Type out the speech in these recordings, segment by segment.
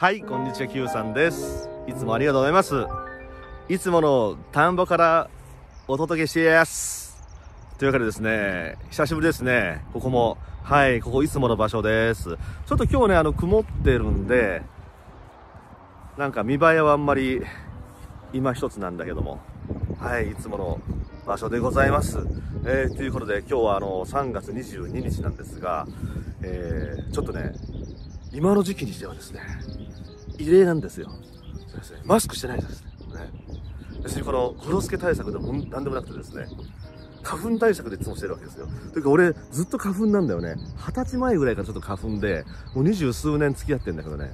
はいこんにちは Q さんです。いつもありがとうございます。いつもの田んぼからお届けしてやす。というわけでですね久しぶりですね。ここもはいここいつもの場所です。ちょっと今日ねあの曇ってるんでなんか見栄えはあんまり今一つなんだけども。はいいつもの場所でございます、えー、ということで今日はあの3月22日なんですが、えー、ちょっとね今の時期にしてはですね異例なんですよ。そうですね。マスクしてないですね。ね別にこの、コロスケ対策でも何でもなくてですね、花粉対策でいつもしてるわけですよ。というか俺、ずっと花粉なんだよね。二十歳前ぐらいからちょっと花粉で、もう二十数年付き合ってんだけどね。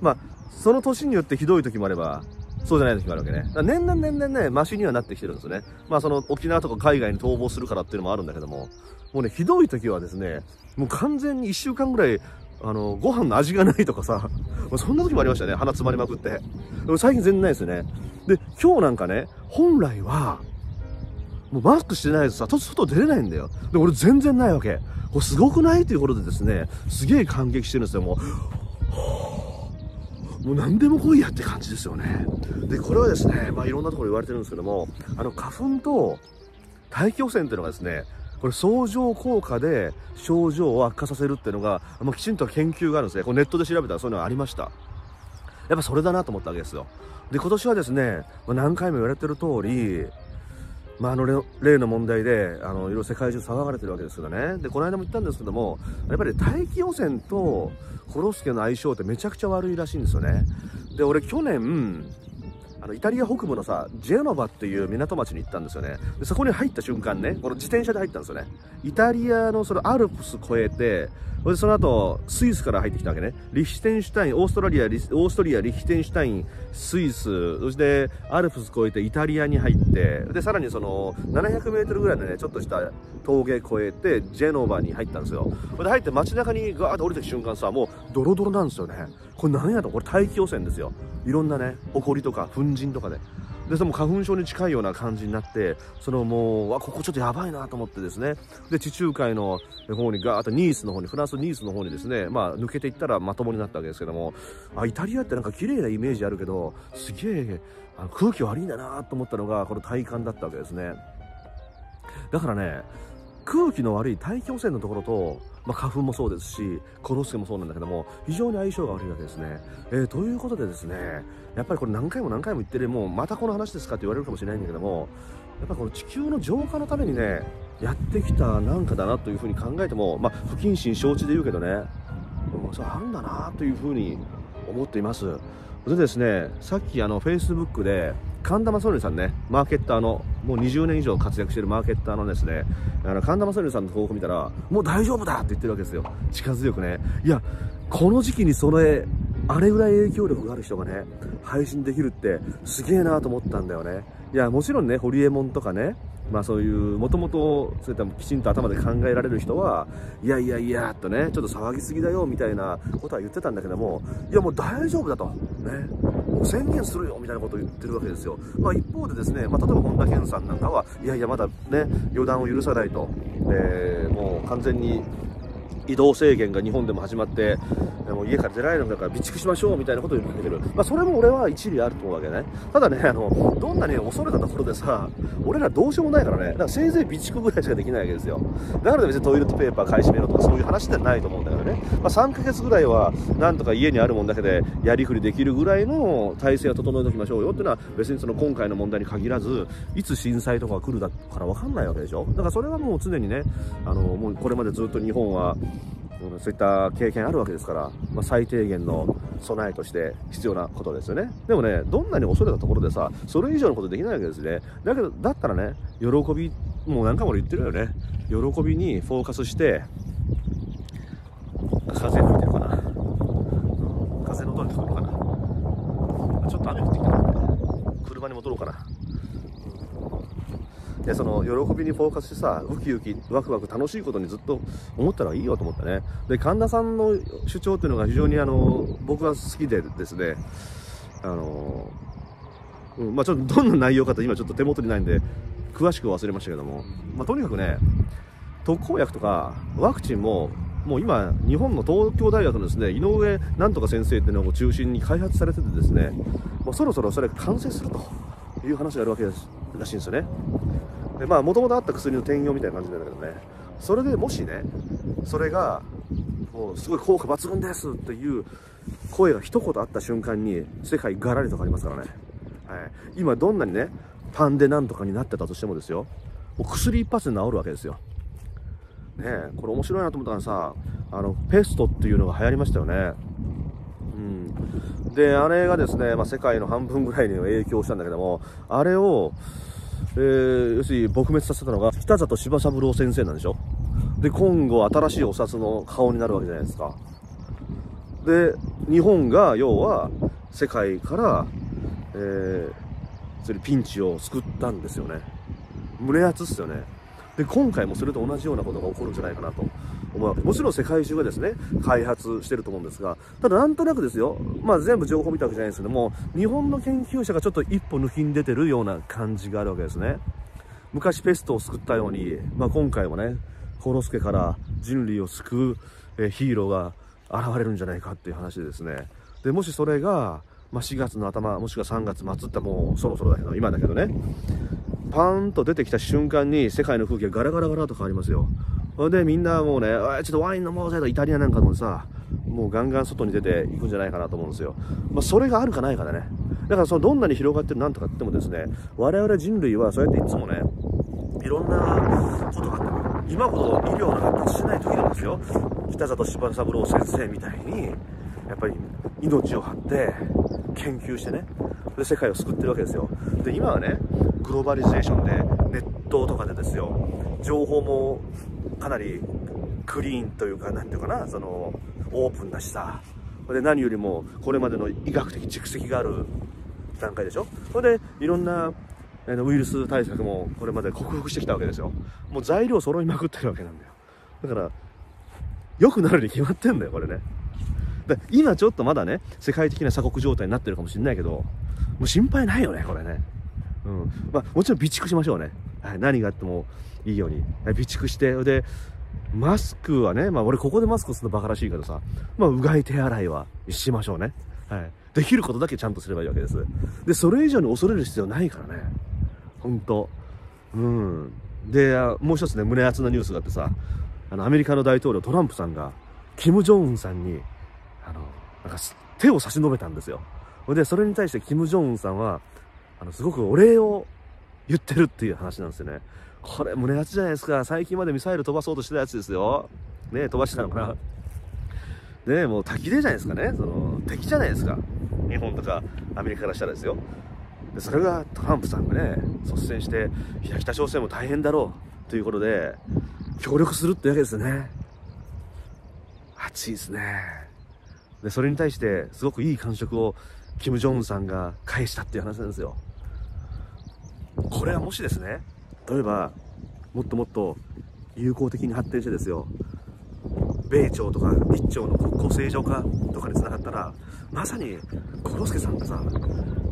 まあ、その年によってひどい時もあれば、そうじゃない時もあるわけね。年々年々ね、マシにはなってきてるんですよね。まあその沖縄とか海外に逃亡するからっていうのもあるんだけども、もうね、ひどい時はですね、もう完全に1週間ぐらいあの、ご飯の味がないとかさ、そんな時もありましたね。鼻詰まりまくって。最近全然ないですね。で、今日なんかね、本来は、もうマスクしてないとさ、外出れないんだよ。で、俺全然ないわけ。これすごくない？ということでですね、すげえ感激してるんですよ、もう。もう何でも来いやって感じですよね。で、これはですね、まあいろんなところ言われてるんですけども、あの花粉と大気汚染っていうのがですね、これ相乗効果で症状を悪化させるっていうのが、まあ、きちんと研究があるんですね。これネットで調べたらそういうのがありました。やっぱそれだなと思ったわけですよ。で今年はですね、何回も言われてる通りまあ、あの例の問題であのいろいろ世界中騒がれてるわけですけどね。でこの間も言ったんですけどもやっぱり大気汚染とコロスケの相性ってめちゃくちゃ悪いらしいんですよね。で俺去年あのイタリア北部のさジェノバっていう港町に行ったんですよね。でそこに入った瞬間ねこの自転車で入ったんですよね。イタリアのそのアルプス越えてそれでその後スイスから入ってきたわけね。リヒテンシュタインオーストラリアオーストリアリヒテンシュタインスイスそしてアルプス越えてイタリアに入ってでさらにその 700m ぐらいのねちょっとした峠越えてジェノバに入ったんですよ。それで入って街中にガーッと降りてく瞬間さもうドロドロなんですよね。これ何やとこれ大気汚染ですよ。いろんなね埃とか粉塵とかで。でその花粉症に近いような感じになってそのもうわここちょっとやばいなと思ってですね。で地中海の方にガーッとニースの方にフランスニースの方にですねまあ抜けていったらまともになったわけですけども。あイタリアってなんか綺麗なイメージあるけどすげえ空気悪いんだなと思ったのがこの体感だったわけですね。だからね空気の悪い大気汚染のところとまあ、花粉もそうですしコロスケもそうなんだけども非常に相性が悪いわけですね、えー、ということでですねやっぱりこれ何回も何回も言ってるもうまたこの話ですかって言われるかもしれないんだけどもやっぱこの地球の浄化のためにねやってきたなんかだなというふうに考えても、まあ、不謹慎承知で言うけどねもうそれあるんだなというふうに思っています。でですねさっきあのフェイスブックで神田正則さんねマーケッターのもう20年以上活躍してるマーケッターのですねあの神田正則さんの投稿見たらもう大丈夫だって言ってるわけですよ力強くねいやこの時期にそれあれぐらい影響力がある人がね配信できるってすげえなと思ったんだよねいやもちろんねホリエモンとかねまあそういう、もともとそういったきちんと頭で考えられる人は、いやいやいや、とね、ちょっと騒ぎすぎだよ、みたいなことは言ってたんだけども、いやもう大丈夫だと。ね。もう宣言するよ、みたいなことを言ってるわけですよ。まあ一方でですね、まあ例えば本田健さんなんかは、いやいやまだね、予断を許さないと。えー、もう完全に移動制限が日本でも始まって、もう家から出られるんだから備蓄しましょうみたいなことを言ってくる。まあ、それも俺は一理あると思うわけね。ただね、あの、どんなに恐れたところでさ、俺らどうしようもないからね、だからせいぜい備蓄ぐらいしかできないわけですよ。だから別にトイレットペーパー買い占めろとかそういう話ではないと思うんだけどね。まあ、3ヶ月ぐらいは、なんとか家にあるもんだけでやりくりできるぐらいの体制を整えておきましょうよっていうのは、別にその今回の問題に限らず、いつ震災とか来るだから分かんないわけでしょ。だからそれはもう常にね、あの、もうこれまでずっと日本は、そういった経験あるわけですから、まあ、最低限の備えとして必要なことですよね。でもね、どんなに恐れたところでさ、それ以上のことできないわけですね。だけど、だったらね、喜び、もう何回も言ってるよね。喜びにフォーカスして、風吹いてるかな。風の音が聞こえるかな。ちょっと雨降ってきたので、車に戻ろうかな。でその喜びにフォーカスしてさウキウキワクワク楽しいことにずっと思ったらいいよと思ったねで神田さんの主張っていうのが非常にあの僕は好きでですねあの、うんまあ、ちょっとどんな内容かと今ちょっと手元にないんで詳しく忘れましたけども、まあ、とにかくね特効薬とかワクチンももう今、日本の東京大学のですね井上なんとか先生っていうのを中心に開発されててですね、もうそろそろそれが完成するという話があるわけらしいんですよね。でまあ、もともとあった薬の転用みたいな感じなんだけどね、それでもしね、それが、もうすごい効果抜群ですっていう声が一言あった瞬間に、世界ガラリと変わりますからね。はい、今どんなにね、パンデなんとかになってたとしてもですよ、もう薬一発で治るわけですよ。ねこれ面白いなと思ったらさ、あの、ペストっていうのが流行りましたよね。うん。で、あれがですね、まあ、世界の半分ぐらいに影響したんだけども、あれを、えー、要するに撲滅させたのが北里柴三郎先生なんでしょ？で今後新しいお札の顔になるわけじゃないですか。で日本が要は世界から、えー、それピンチを救ったんですよね。胸熱っすよね。で今回もそれと同じようなことが起こるんじゃないかなと。思うわけもちろん世界中がですね開発してると思うんですがただなんとなくですよまあ全部情報見たわけじゃないですけども日本の研究者がちょっと一歩抜きに出てるような感じがあるわけですね。昔ペストを救ったように、まあ、今回もねコロスケから人類を救う、えヒーローが現れるんじゃないかっていう話でですね。でもしそれが、まあ、4月の頭もしくは3月末ってもうそろそろだけど今だけどねパーンと出てきた瞬間に世界の空気がガラガラガラと変わりますよ。でみんなもうねちょっとワイン飲もうぜとイタリアなんかもさもうガンガン外に出ていくんじゃないかなと思うんですよ、まあ、それがあるかないかだね。だからそのどんなに広がってるなんとかってもですね我々人類はそうやっていつもねいろんなことがあって今ほど医療の発達しない時なんですよ。北里柴三郎先生みたいにやっぱり命を張って研究してねで世界を救ってるわけですよ。で今はねグローバリゼーションでネットとかでですよ情報もかなりクリーンというか何ていうかなそのオープンだしさ。で何よりもこれまでの医学的蓄積がある段階でしょ。それでいろんなウイルス対策もこれまで克服してきたわけですよ。もう材料揃いまくってるわけなんだよ。だから良くなるに決まってんだよこれね。で今ちょっとまだね世界的な鎖国状態になってるかもしれないけどもう心配ないよねこれね。うん。まあ、もちろん備蓄しましょうね、はい、何があってもいいように、備蓄してでマスクはね、まあ、俺ここでマスクするのバカらしいけどさ、まあ、うがい手洗いはしましょうね、はい、できることだけちゃんとすればいいわけです。でそれ以上に恐れる必要ないからね。本当。うん。でもう一つね胸熱なニュースがあってさあのアメリカの大統領トランプさんがキム・ジョンウンさんにあのなんか手を差し伸べたんですよ。でそれに対してキム・ジョンウンさんはあの、すごくお礼を言ってるっていう話なんですよね。これ胸熱じゃないですか。最近までミサイル飛ばそうとしてたやつですよ。ね飛ばしてたのかな。ねもう滝でじゃないですかね。その、敵じゃないですか。日本とかアメリカからしたらですよ。でそれがトランプさんがね、率先して、いや、北朝鮮も大変だろうということで、協力するってわけですね。熱いですね。で、それに対して、すごくいい感触を、キム・ジョンウンさんが返したっていう話なんですよ。これはもしですね例えばもっともっと友好的に発展してですよ。米朝とか日朝の国交正常化とかにつながったらまさにコロスケさんがさ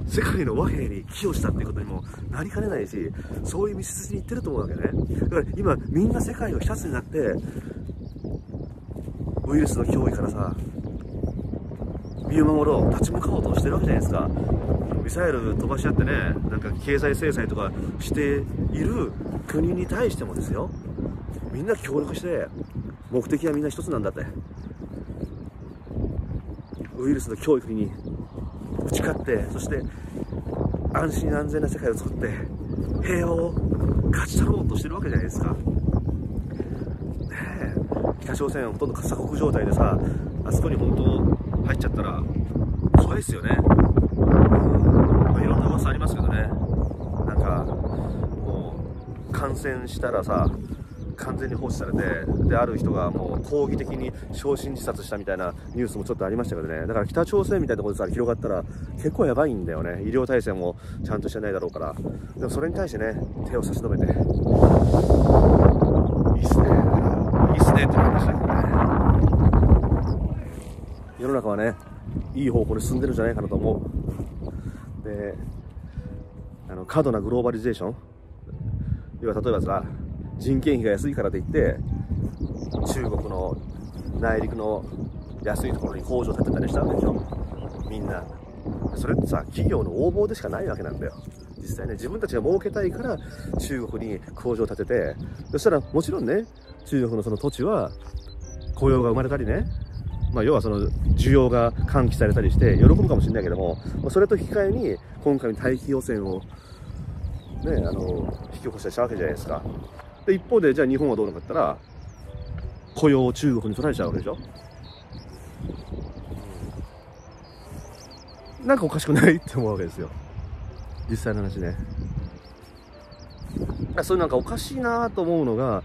世界の和平に寄与したっていうことにもなりかねないしそういう道筋に行ってると思うわけね。だから今みんな世界が一つになってウイルスの脅威からさ身を守ろう立ち向かおうとしてるわけじゃないですか。ミサイル飛ばし合ってねなんか経済制裁とかしている国に対してもですよ。みんな協力して目的はみんな一つなんだって。ウイルスの教育に打ち勝ってそして安心安全な世界を作って平和を勝ち取ろうとしてるわけじゃないですか。ねえ北朝鮮はほとんど鎖国状態でさあそこに本当入っちゃったら怖いですよね。まあ、いろんな噂ありますけどね。なんかもう感染したらさ完全に放置されてである人がもう抗議的に焼身自殺したみたいなニュースもちょっとありましたけどね。だから北朝鮮みたいなところでさ広がったら結構やばいんだよね。医療体制もちゃんとしてないだろうから。でもそれに対してね手を差し伸べて。いいっすね。いいっすねって話だけど。ね世の中はねいい方向に進んでるんじゃないかなと思う。であの過度なグローバリゼーション。要は例えばさ人件費が安いからといって中国の内陸の安いところに工場建てたりしたわけでしょ。みんな。それってさ企業の横暴でしかないわけなんだよ。実際ね自分たちが儲けたいから中国に工場を建てて。そしたらもちろんね中国のその土地は雇用が生まれたりねまあ、要はその需要が喚起されたりして喜ぶかもしれないけども、まあ、それと引き換えに今回の大気汚染を、ね、あの引き起こしたりしたわけじゃないですか。で一方でじゃあ日本はどうなのかって言ったら雇用を中国に取られちゃうわけでしょ。なんかおかしくない？って思うわけですよ。実際の話ね。そういうなんかおかしいなと思うのが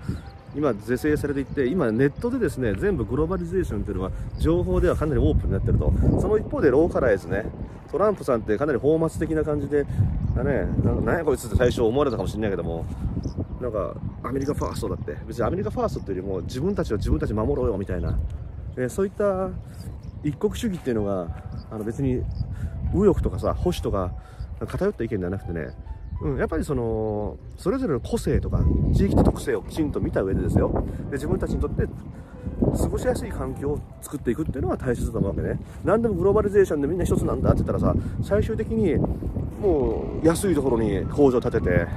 今是正されていって今ネットでですね全部グローバリゼーションというのは情報ではかなりオープンになってると。その一方でローカライズね。トランプさんってかなりフォーマツ的な感じで、ね、なんやこいつって最初思われたかもしれないけども。なんかアメリカファーストだって。別にアメリカファーストっていうよりも自分たちを自分たち守ろうよみたいな、えー、そういった一国主義っていうのがあの別に右翼とかさ保守とか偏った意見ではなくてねうん、やっぱりそのそれぞれの個性とか地域と特性をきちんと見た上でですよ。で自分たちにとって過ごしやすい環境を作っていくっていうのは大切だと思うわけね。何でもグローバリゼーションでみんな一つなんだって言ったらさ最終的にもう安いところに工場建てて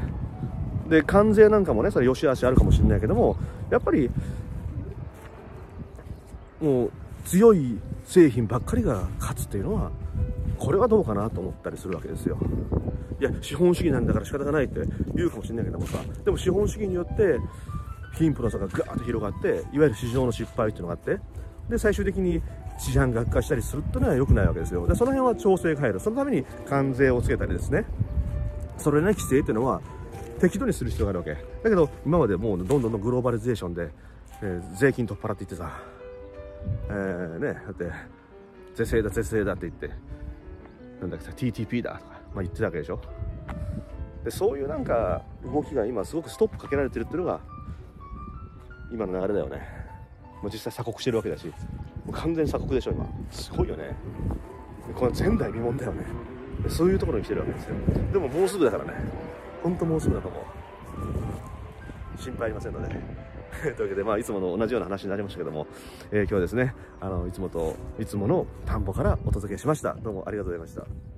で関税なんかもねそれ良し悪しあるかもしれないけどもやっぱりもう強い製品ばっかりが勝つっていうのはこれはどうかなと思ったりするわけですよ。いや資本主義なんだから仕方がないって言うかもしれないけどもさ。でも資本主義によって貧富の差がガーッと広がっていわゆる市場の失敗っていうのがあってで最終的に治安が悪化したりするっていうのは良くないわけですよ。でその辺は調整が入る。そのために関税をつけたりですね。それね規制っていうのは適度にする必要があるわけ。だけど今までもうどんどんグローバリゼーションで、えー、税金取っ払っていってさ。えー、ねだって是正だ是正だって言ってなんだっけ TTP だとか。まあ、言ってたわけでしょ。でそういうなんか動きが今すごくストップかけられてるっていうのが今の流れだよね。もう実際鎖国してるわけだしもう完全に鎖国でしょ今。すごいよね。この前代未聞だよね。そういうところに来てるわけですよ。でももうすぐだからね。ほんともうすぐだと思う。心配ありませんので。というわけで、まあ、いつもの同じような話になりましたけども、えー、今日はですね、あの、いつもと、いつもの田んぼからお届けしました。どうもありがとうございました。